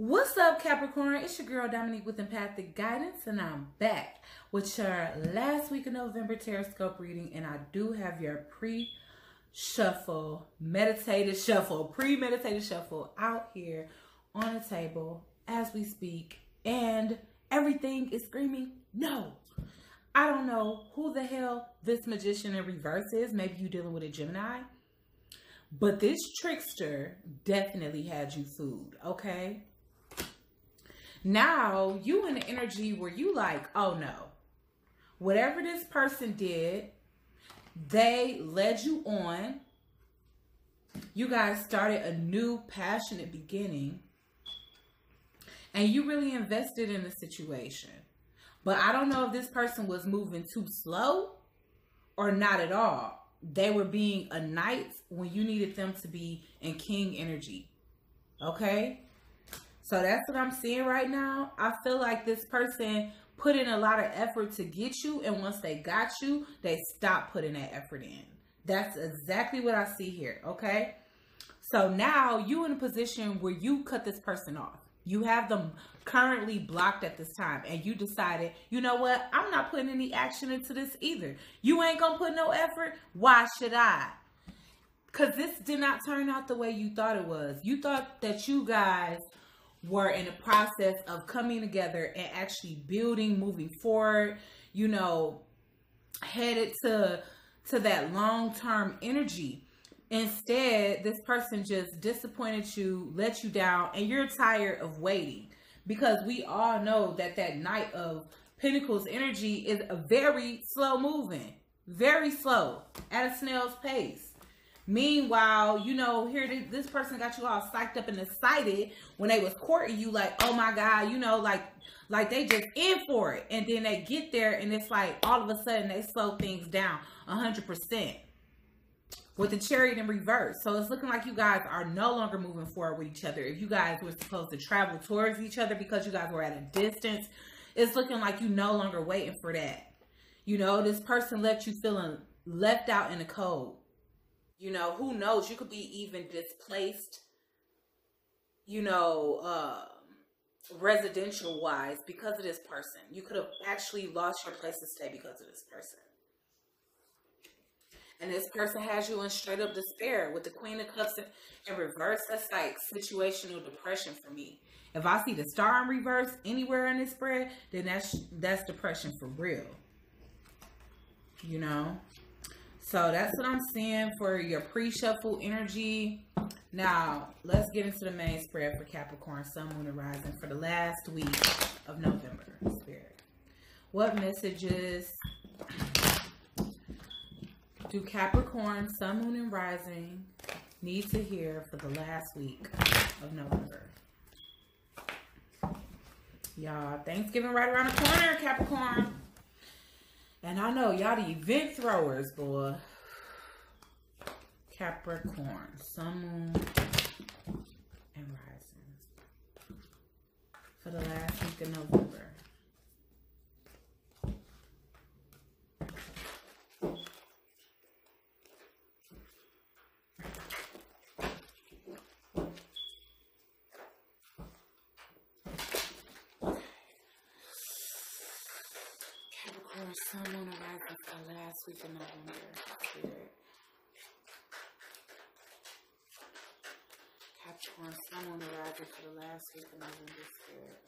What's up, Capricorn? It's your girl Dominique with Empathic Guidance, and I'm back with your last week of November Tarot reading. And I do have your pre shuffle, meditated shuffle, premeditated shuffle out here on the table as we speak. And everything is screaming no. I don't know who the hell this magician in reverse is. Maybe you're dealing with a Gemini. But this trickster definitely had you fooled, okay? Now you in the energy where you like, oh no, whatever this person did, they led you on. You guys started a new passionate beginning. And you really invested in the situation. But I don't know if this person was moving too slow or not at all. They were being a knight when you needed them to be in king energy. Okay? So that's what I'm seeing right now. I feel like this person put in a lot of effort to get you, and once they got you, they stop putting that effort in. That's exactly what I see here, okay? So now you in a position where you cut this person off. You have them currently blocked at this time, and you decided, you know what? I'm not putting any action into this either. You ain't gonna put no effort. Why should I? Because this did not turn out the way you thought it was. You thought that you guys were in the process of coming together and actually building, moving forward, you know, headed to to that long-term energy. Instead, this person just disappointed you, let you down, and you're tired of waiting. Because we all know that that Knight of Pentacles energy is a very slow moving, very slow, at a snail's pace. Meanwhile, you know, here this person got you all psyched up and excited when they was courting you, like, oh my God, you know, like, like they just in for it. And then they get there and it's like all of a sudden they slow things down a hundred percent with the chariot in reverse. So it's looking like you guys are no longer moving forward with each other. If you guys were supposed to travel towards each other because you guys were at a distance, it's looking like you no longer waiting for that. You know, this person left you feeling left out in the cold. You know, who knows? You could be even displaced, you know, uh, residential wise because of this person. You could have actually lost your place to stay because of this person. And this person has you in straight up despair with the Queen of Cups in reverse. That's like situational depression for me. If I see the star in reverse anywhere in this spread, then that's that's depression for real. You know? So that's what I'm seeing for your pre-shuffle energy. Now, let's get into the main spread for Capricorn, Sun, Moon, and Rising for the last week of November, Spirit. What messages do Capricorn, Sun, Moon, and Rising need to hear for the last week of November? Y'all, Thanksgiving right around the corner, Capricorn. And I know y'all the event throwers, boy. Capricorn, Sun, Moon, and Rising. For the last week of November. And Rising for the last week of November. Capricorn, Moon, and for the last week of November. Spirit.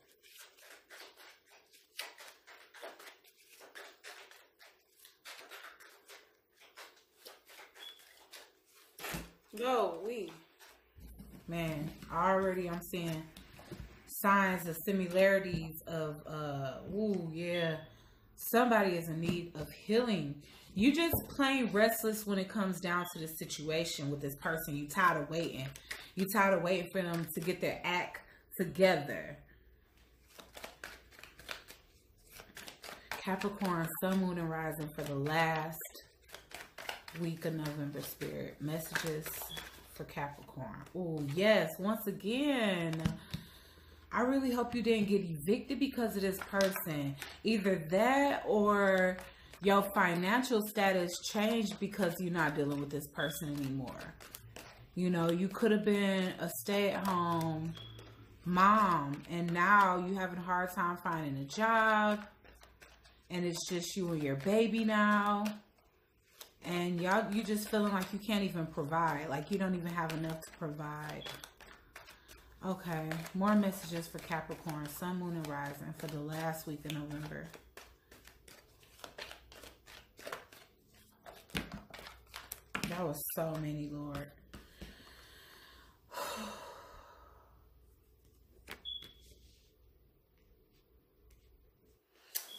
Go, we. Man, already I'm seeing signs of similarities of uh woo, yeah somebody is in need of healing. You just plain restless when it comes down to the situation with this person. You tired of waiting. You tired of waiting for them to get their act together. Capricorn, Sun, Moon, and Rising for the last week of November Spirit. Messages for Capricorn. Oh, yes. Once again, I really hope you didn't get evicted because of this person. Either that or your financial status changed because you're not dealing with this person anymore. You know, you could have been a stay at home mom and now you're having a hard time finding a job and it's just you and your baby now and y'all you just feeling like you can't even provide like you don't even have enough to provide okay more messages for capricorn sun moon and rising for the last week of november. That was so many lord.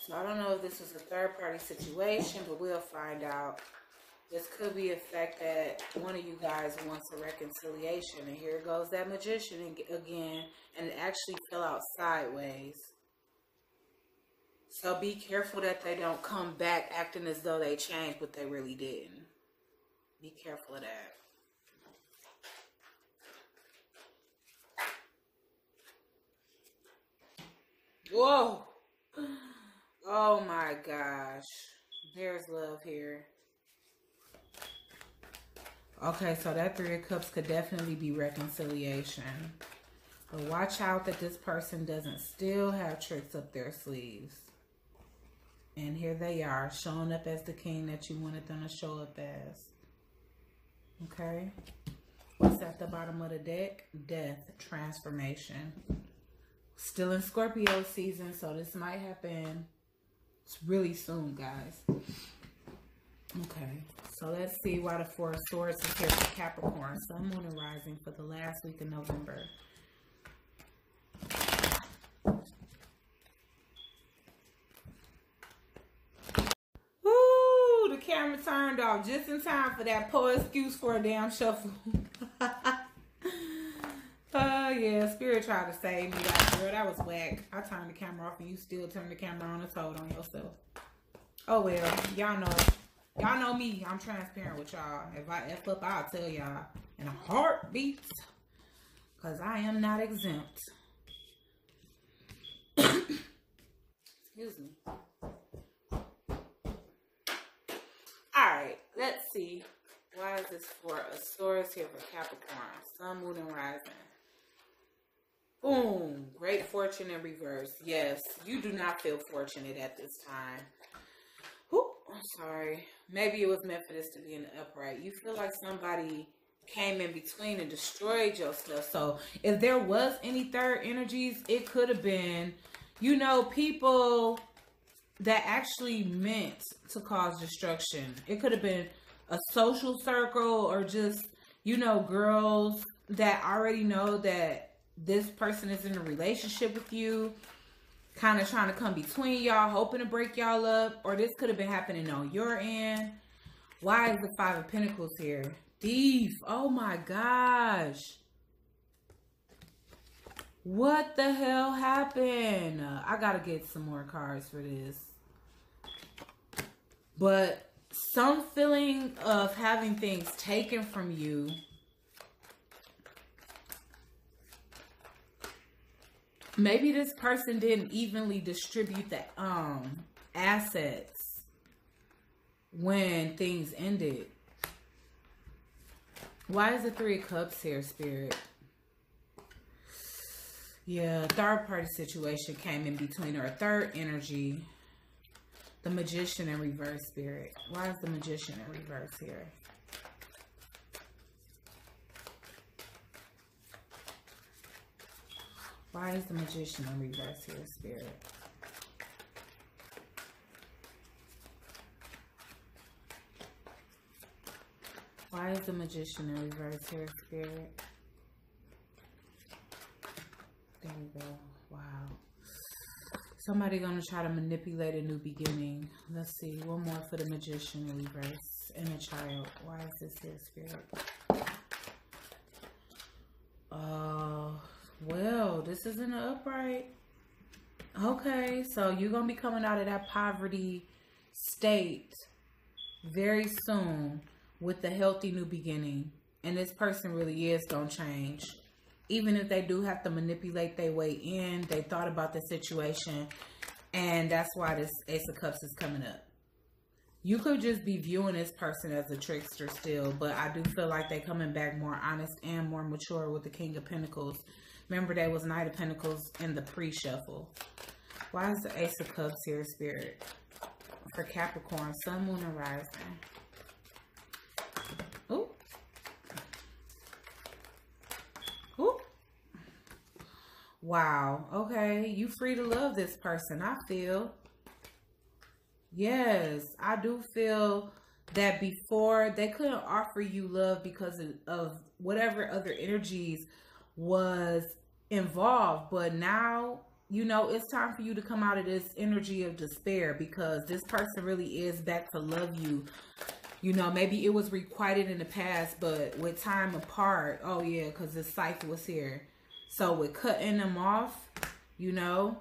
So i don't know if this was a third party situation but we'll find out this could be a fact that one of you guys wants a reconciliation. And here goes that magician again. And it actually fell out sideways. So be careful that they don't come back acting as though they changed, but they really didn't. Be careful of that. Whoa. Oh my gosh. There's love here. Okay, so that Three of Cups could definitely be reconciliation. But watch out that this person doesn't still have tricks up their sleeves. And here they are, showing up as the king that you wanted them to show up as. Okay? What's at the bottom of the deck? Death, transformation. Still in Scorpio season, so this might happen it's really soon, guys. Okay, so let's see why the Four of Swords is here for Capricorn, Sun, Moon, and Rising for the last week of November. Woo! The camera turned off just in time for that poor excuse for a damn shuffle. Oh, uh, yeah. Spirit tried to save me. Like, girl, that was whack. I turned the camera off and you still turned the camera on and told on yourself. Oh, well. Y'all know. Y'all know me. I'm transparent with y'all. If I F up, I'll tell y'all in a heartbeat. Because I am not exempt. Excuse me. Alright, let's see. Why is this Four of Swords here for Capricorn? Sun, Moon, and Rising. Boom. Great fortune in reverse. Yes, you do not feel fortunate at this time. I'm sorry. Maybe it was meant for this to be the upright. You feel like somebody came in between and destroyed your stuff. So if there was any third energies, it could have been, you know, people that actually meant to cause destruction. It could have been a social circle or just, you know, girls that already know that this person is in a relationship with you kind of trying to come between y'all, hoping to break y'all up, or this could have been happening on your end. Why is the Five of Pentacles here? Thief. Oh my gosh. What the hell happened? I gotta get some more cards for this. But some feeling of having things taken from you maybe this person didn't evenly distribute the um assets when things ended. Why is the three of cups here, spirit? Yeah, third party situation came in between or third energy. The magician in reverse spirit. Why is the magician in reverse here? Why is the magician in reverse here, spirit? Why is the magician in reverse here, spirit? There we go. Wow. Somebody gonna try to manipulate a new beginning. Let's see. One more for the magician in reverse and a child. Why is this here, spirit? Uh well, this isn't an upright. Okay, so you're going to be coming out of that poverty state very soon with a healthy new beginning. And this person really is going to change. Even if they do have to manipulate their way in, they thought about the situation. And that's why this Ace of Cups is coming up. You could just be viewing this person as a trickster still, but I do feel like they're coming back more honest and more mature with the King of Pentacles Remember, that was Knight of Pentacles in the pre-shuffle. Why is the Ace of Cups here, Spirit? For Capricorn, Sun, Moon, and Rising. Ooh. Ooh. Wow. Okay. You free to love this person, I feel. Yes, I do feel that before they couldn't offer you love because of, of whatever other energies was involved but now you know it's time for you to come out of this energy of despair because this person really is back to love you you know maybe it was requited in the past but with time apart oh yeah because this cycle was here so with cutting them off you know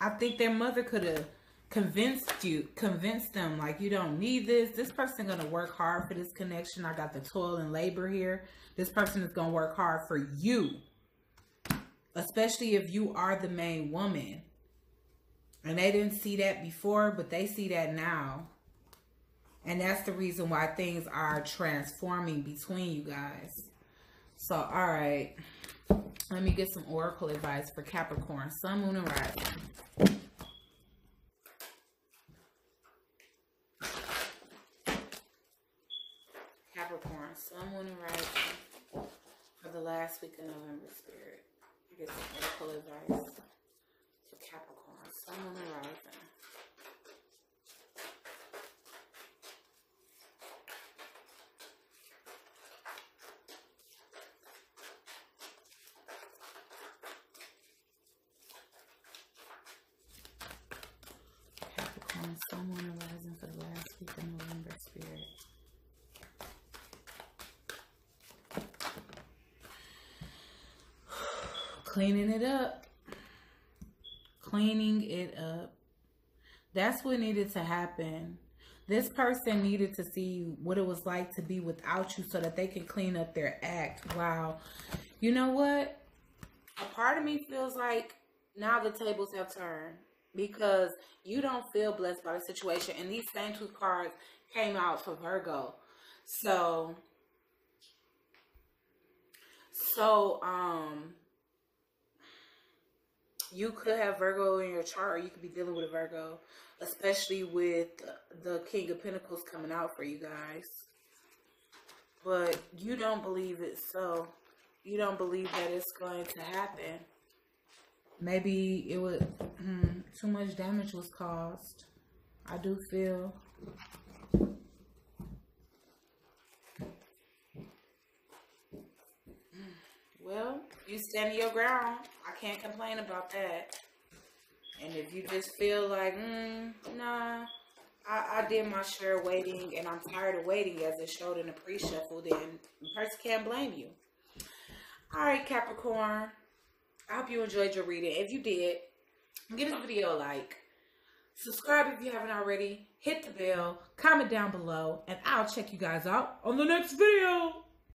i think their mother could have convinced you, convinced them like you don't need this. This person gonna work hard for this connection. I got the toil and labor here. This person is gonna work hard for you, especially if you are the main woman. And they didn't see that before, but they see that now. And that's the reason why things are transforming between you guys. So, all right. Let me get some oracle advice for Capricorn, Sun, Moon, and Rising. Capricorn, Sun, Moon, and Rising for the last week of November, Spirit. Get some oracle advice for Capricorn, Sun, Moon, and Rising. Capricorn, Sun, Moon, and Rising for the last week of November, Spirit. Cleaning it up. Cleaning it up. That's what needed to happen. This person needed to see what it was like to be without you so that they can clean up their act. Wow. You know what? A part of me feels like now the tables have turned because you don't feel blessed by the situation. And these same two cards came out for Virgo. So, so, um, you could have Virgo in your chart, you could be dealing with a Virgo, especially with the King of Pentacles coming out for you guys. But you don't believe it, so you don't believe that it's going to happen. Maybe it would, hmm, too much damage was caused. I do feel. Well, you stand your ground. I can't complain about that. And if you just feel like, mm, nah, I, I did my share waiting and I'm tired of waiting as it showed in the pre-shuffle, then the person can't blame you. All right, Capricorn. I hope you enjoyed your reading. If you did, give this video a like. Subscribe if you haven't already. Hit the bell. Comment down below. And I'll check you guys out on the next video.